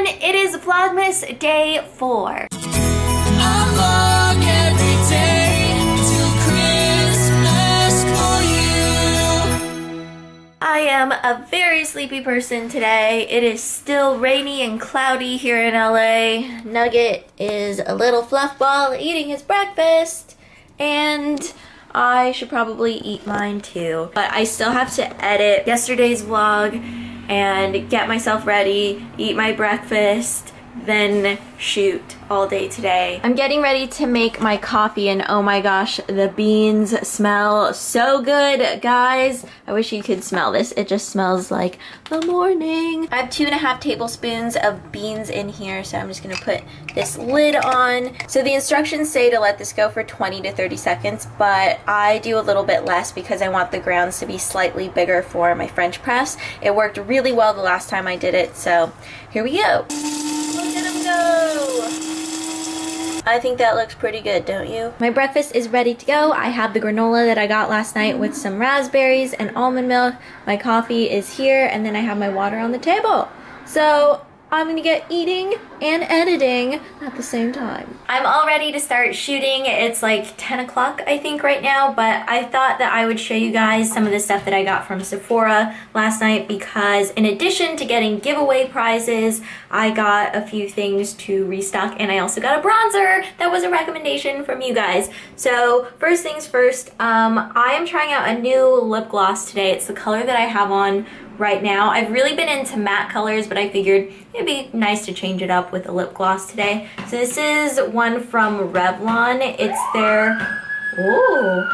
everyone, it is Vlogmas Day 4. I am a very sleepy person today. It is still rainy and cloudy here in LA. Nugget is a little fluffball eating his breakfast and I should probably eat mine too. But I still have to edit yesterday's vlog and get myself ready, eat my breakfast, then shoot all day today. I'm getting ready to make my coffee and oh my gosh, the beans smell so good, guys. I wish you could smell this. It just smells like the morning. I have two and a half tablespoons of beans in here, so I'm just gonna put this lid on. So the instructions say to let this go for 20 to 30 seconds, but I do a little bit less because I want the grounds to be slightly bigger for my French press. It worked really well the last time I did it, so here we go. Go! I think that looks pretty good, don't you? My breakfast is ready to go. I have the granola that I got last night with some raspberries and almond milk. My coffee is here, and then I have my water on the table. So I'm gonna get eating and editing at the same time. I'm all ready to start shooting. It's like 10 o'clock I think right now, but I thought that I would show you guys some of the stuff that I got from Sephora last night because in addition to getting giveaway prizes, I got a few things to restock and I also got a bronzer that was a recommendation from you guys. So first things first, um, I am trying out a new lip gloss today. It's the color that I have on right now. I've really been into matte colors, but I figured it'd be nice to change it up with a lip gloss today. So this is one from Revlon. It's their, ooh,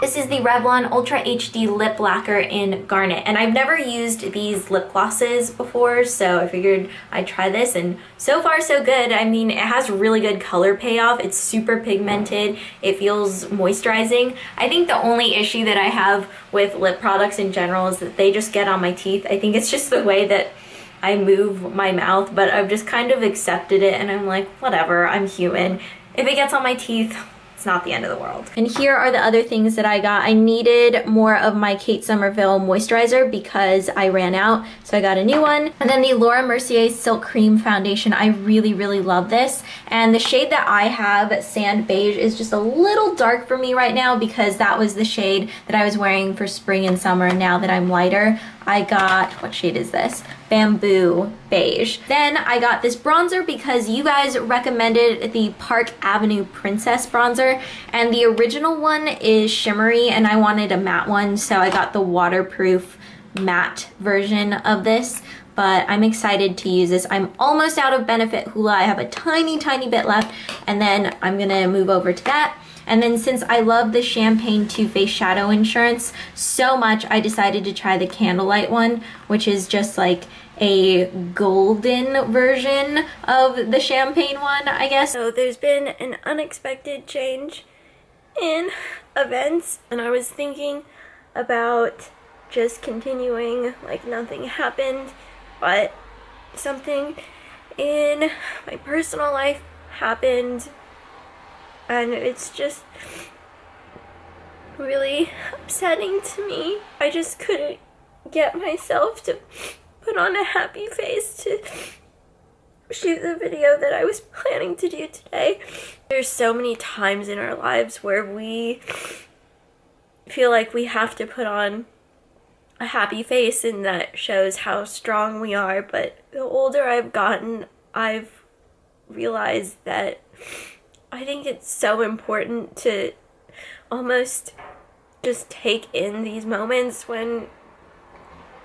this is the Revlon Ultra HD Lip Lacquer in Garnet. And I've never used these lip glosses before, so I figured I'd try this. And so far, so good. I mean, it has really good color payoff. It's super pigmented. It feels moisturizing. I think the only issue that I have with lip products in general is that they just get on my teeth. I think it's just the way that I move my mouth, but I've just kind of accepted it and I'm like, whatever, I'm human. If it gets on my teeth, it's not the end of the world. And here are the other things that I got. I needed more of my Kate Somerville moisturizer because I ran out, so I got a new one. And then the Laura Mercier Silk Cream Foundation. I really, really love this. And the shade that I have, Sand Beige, is just a little dark for me right now because that was the shade that I was wearing for spring and summer. Now that I'm lighter, I got, what shade is this? Bamboo Beige. Then I got this bronzer because you guys recommended the Park Avenue Princess bronzer and the original one is shimmery and I wanted a matte one so I got the waterproof matte version of this but I'm excited to use this. I'm almost out of Benefit Hoola. I have a tiny, tiny bit left, and then I'm gonna move over to that. And then since I love the Champagne Too Faced Shadow Insurance so much, I decided to try the Candlelight one, which is just like a golden version of the champagne one, I guess. So there's been an unexpected change in events, and I was thinking about just continuing like nothing happened, but something in my personal life happened and it's just really upsetting to me. I just couldn't get myself to put on a happy face to shoot the video that I was planning to do today. There's so many times in our lives where we feel like we have to put on a happy face and that shows how strong we are, but the older I've gotten, I've realized that I think it's so important to almost just take in these moments when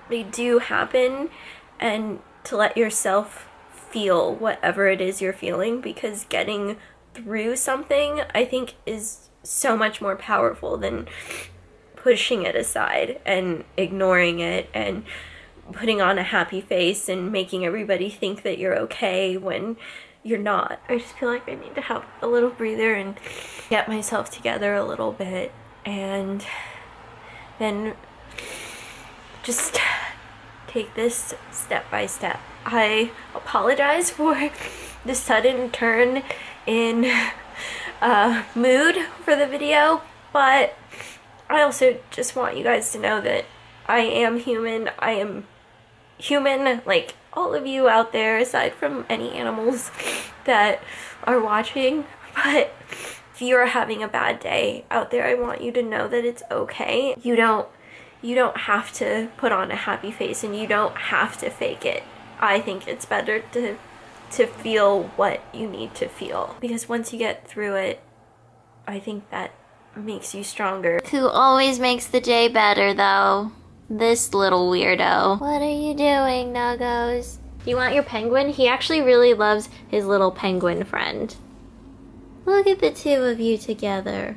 they do happen and to let yourself feel whatever it is you're feeling because getting through something I think is so much more powerful than pushing it aside and ignoring it and putting on a happy face and making everybody think that you're okay when you're not. I just feel like I need to have a little breather and get myself together a little bit and then just take this step by step. I apologize for the sudden turn in uh, mood for the video, but I also just want you guys to know that I am human. I am human, like all of you out there, aside from any animals that are watching, but if you're having a bad day out there, I want you to know that it's okay. You don't you don't have to put on a happy face and you don't have to fake it. I think it's better to to feel what you need to feel because once you get through it, I think that makes you stronger. Who always makes the day better though? This little weirdo. What are you doing, Nuggos? You want your penguin? He actually really loves his little penguin friend. Look at the two of you together.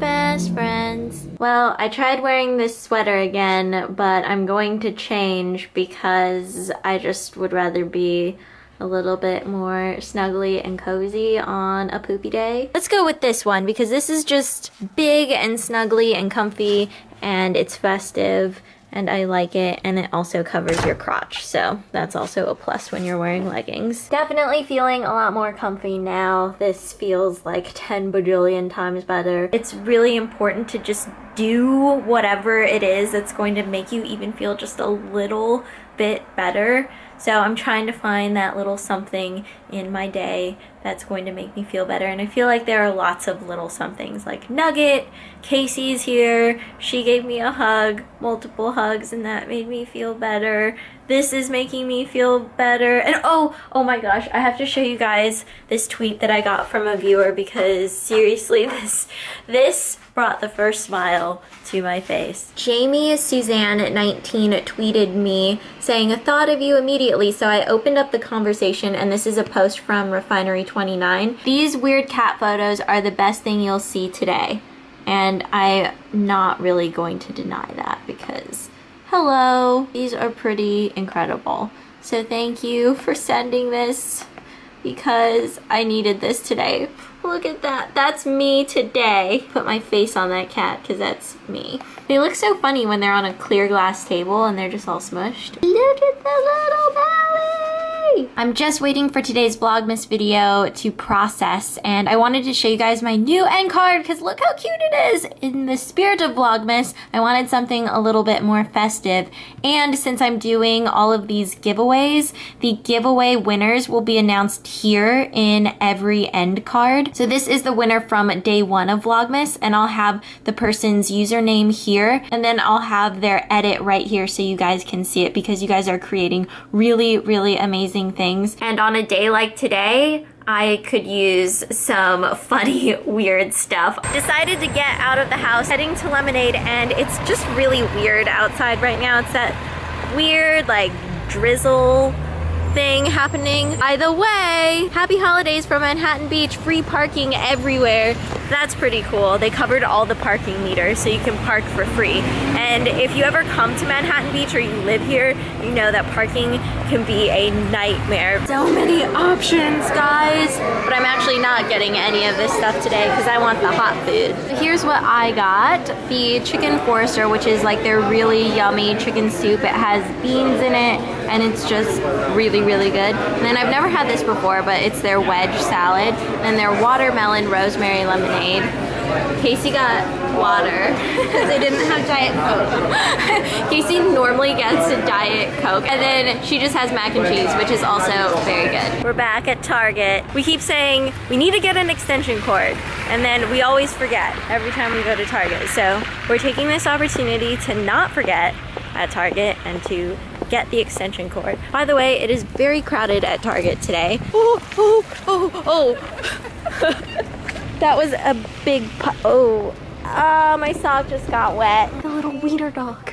Best friends. Well, I tried wearing this sweater again, but I'm going to change because I just would rather be a little bit more snuggly and cozy on a poopy day. Let's go with this one because this is just big and snuggly and comfy and it's festive and I like it and it also covers your crotch so that's also a plus when you're wearing leggings. Definitely feeling a lot more comfy now. This feels like 10 bajillion times better. It's really important to just do whatever it is that's going to make you even feel just a little bit better so I'm trying to find that little something in my day that's going to make me feel better. And I feel like there are lots of little somethings like Nugget, Casey's here, she gave me a hug, multiple hugs, and that made me feel better. This is making me feel better. And oh, oh my gosh, I have to show you guys this tweet that I got from a viewer because seriously, this, this brought the first smile to my face. Jamie Suzanne at 19 tweeted me saying a thought of you immediately so I opened up the conversation and this is a post from Refinery 29. These weird cat photos are the best thing you'll see today and I'm not really going to deny that because hello these are pretty incredible so thank you for sending this because I needed this today Look at that. That's me today. Put my face on that cat because that's me. They look so funny when they're on a clear glass table and they're just all smushed. Look at the little belly. I'm just waiting for today's Vlogmas video to process and I wanted to show you guys my new end card because look how cute it is. In the spirit of Vlogmas, I wanted something a little bit more festive and since I'm doing all of these giveaways, the giveaway winners will be announced here in every end card. So this is the winner from day one of Vlogmas and I'll have the person's username here and then I'll have their edit right here so you guys can see it because you guys are creating really, really amazing things. And on a day like today, I could use some funny, weird stuff. Decided to get out of the house, heading to Lemonade, and it's just really weird outside right now. It's that weird, like, drizzle thing happening. By the way, happy holidays from Manhattan Beach, free parking everywhere. That's pretty cool. They covered all the parking meters so you can park for free. And if you ever come to Manhattan Beach or you live here, you know that parking can be a nightmare. So many options, guys. But I'm actually not getting any of this stuff today because I want the hot food. So Here's what I got. The Chicken Forester, which is like their really yummy chicken soup. It has beans in it and it's just really, really good. And then I've never had this before, but it's their wedge salad and their watermelon rosemary lemonade. Casey got water because they didn't have Diet Coke. Casey normally gets a Diet Coke and then she just has mac and cheese which is also very good. We're back at Target. We keep saying we need to get an extension cord and then we always forget every time we go to Target. So we're taking this opportunity to not forget at Target and to get the extension cord. By the way, it is very crowded at Target today. Oh, oh, oh, oh. That was a big, oh, ah, my sock just got wet. The little wiener dog.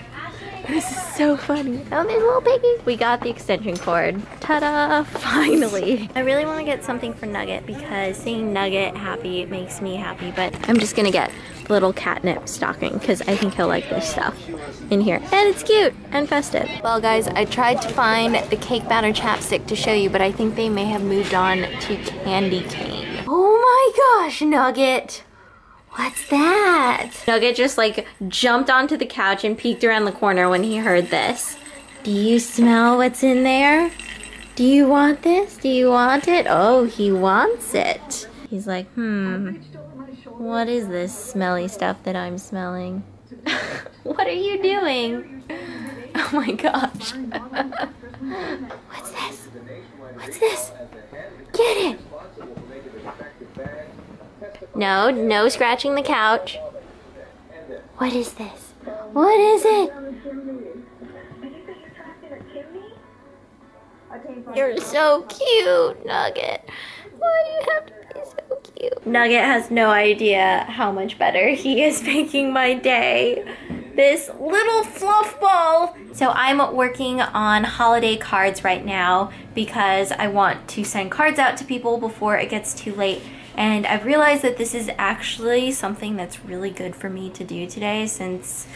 This is so funny. Oh, there's a little piggy. We got the extension cord. Ta-da, finally. I really want to get something for Nugget because seeing Nugget happy makes me happy, but I'm just gonna get the little catnip stocking because I think he'll like this stuff in here. And it's cute and festive. Well guys, I tried to find the cake batter chapstick to show you, but I think they may have moved on to candy cane. Gosh, Nugget. What's that? Nugget just like jumped onto the couch and peeked around the corner when he heard this. Do you smell what's in there? Do you want this? Do you want it? Oh, he wants it. He's like, hmm, what is this smelly stuff that I'm smelling? what are you doing? Oh my gosh. What's this? What's this? Get it! No, no scratching the couch. What is this? What is it? You're so cute, Nugget. Why do you have to be so cute? Nugget has no idea how much better he is making my day. This little fluff ball. So I'm working on holiday cards right now because I want to send cards out to people before it gets too late. And I've realized that this is actually something that's really good for me to do today since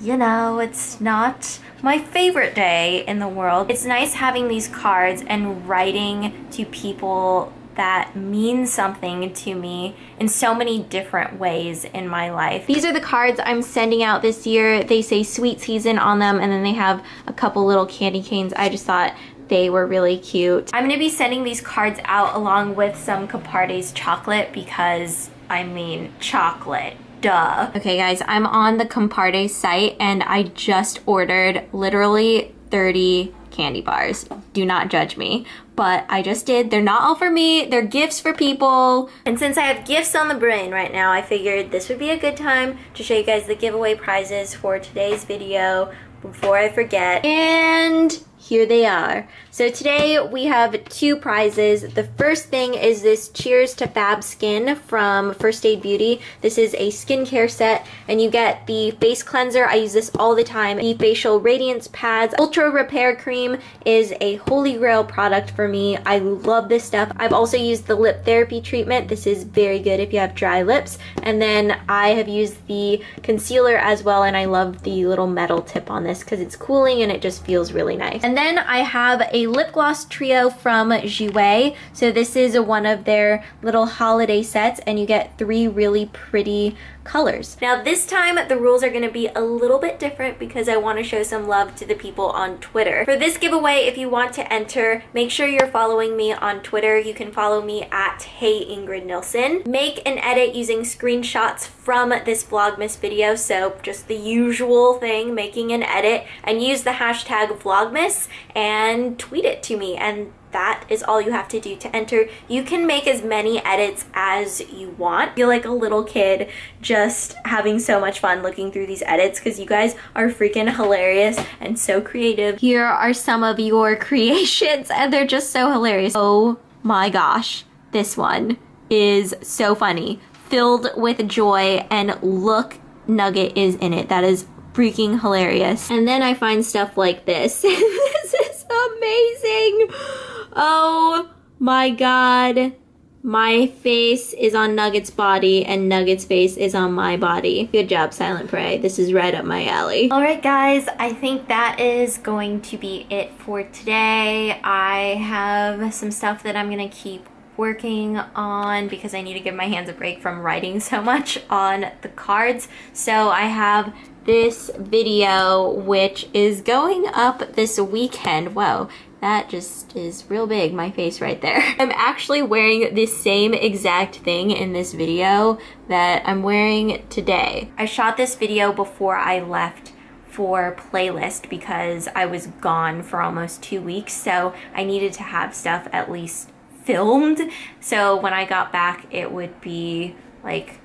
you know, it's not my favorite day in the world. It's nice having these cards and writing to people that mean something to me in so many different ways in my life. These are the cards I'm sending out this year. They say sweet season on them and then they have a couple little candy canes. I just thought they were really cute. I'm gonna be sending these cards out along with some Compartés chocolate because I mean chocolate Duh. Okay guys, I'm on the Compartés site and I just ordered literally 30 candy bars. Do not judge me, but I just did. They're not all for me, they're gifts for people. And since I have gifts on the brain right now, I figured this would be a good time to show you guys the giveaway prizes for today's video before I forget. And here they are. So today we have two prizes. The first thing is this Cheers to Fab Skin from First Aid Beauty. This is a skincare set and you get the face cleanser. I use this all the time. The facial radiance pads. Ultra Repair Cream is a holy grail product for me. I love this stuff. I've also used the lip therapy treatment. This is very good if you have dry lips. And then I have used the concealer as well and I love the little metal tip on this because it's cooling and it just feels really nice. And then I have a lip gloss trio from Jouer. So this is one of their little holiday sets and you get three really pretty colors. Now this time the rules are going to be a little bit different because I want to show some love to the people on Twitter. For this giveaway, if you want to enter, make sure you're following me on Twitter. You can follow me at Hey Ingrid Nilsen. Make an edit using screenshots from this Vlogmas video, so just the usual thing, making an edit, and use the hashtag Vlogmas and tweet it to me and that is all you have to do to enter. You can make as many edits as you want. Feel like a little kid just having so much fun looking through these edits because you guys are freaking hilarious and so creative. Here are some of your creations and they're just so hilarious. Oh my gosh, this one is so funny. Filled with joy and look, Nugget is in it. That is freaking hilarious. And then I find stuff like this. this is amazing. Oh my god. My face is on Nugget's body and Nugget's face is on my body. Good job, Silent Prey. This is right up my alley. Alright guys, I think that is going to be it for today. I have some stuff that I'm gonna keep working on because I need to give my hands a break from writing so much on the cards. So I have this video which is going up this weekend. Whoa, that just is real big, my face right there. I'm actually wearing the same exact thing in this video that I'm wearing today. I shot this video before I left for playlist because I was gone for almost two weeks so I needed to have stuff at least filmed so when I got back it would be like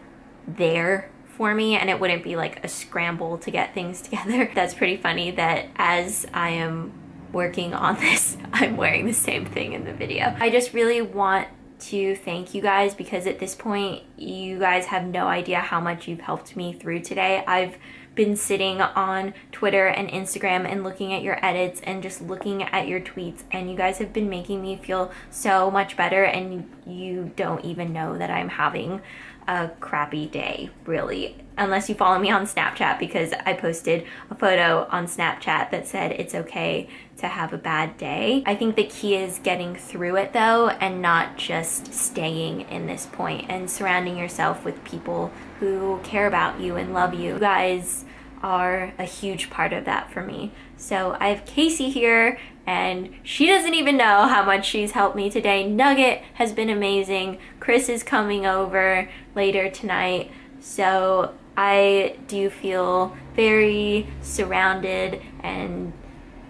there for me and it wouldn't be like a scramble to get things together. That's pretty funny that as I am working on this, I'm wearing the same thing in the video. I just really want to thank you guys because at this point, you guys have no idea how much you've helped me through today. I've been sitting on Twitter and Instagram and looking at your edits and just looking at your tweets and you guys have been making me feel so much better and you don't even know that I'm having a crappy day, really. Unless you follow me on Snapchat because I posted a photo on Snapchat that said it's okay to have a bad day. I think the key is getting through it though and not just staying in this point and surrounding yourself with people who care about you and love you. You guys are a huge part of that for me. So I have Casey here and she doesn't even know how much she's helped me today. Nugget has been amazing. Chris is coming over later tonight. So I do feel very surrounded and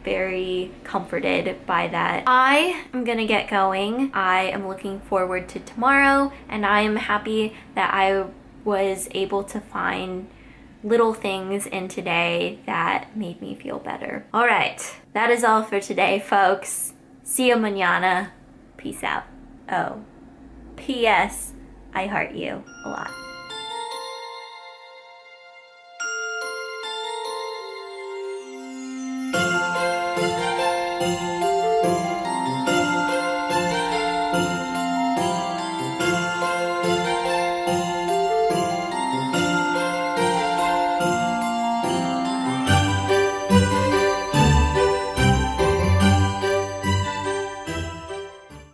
very comforted by that. I am gonna get going. I am looking forward to tomorrow and I am happy that I was able to find little things in today that made me feel better. All right, that is all for today, folks. See you mañana. Peace out. Oh, P.S. I heart you a lot.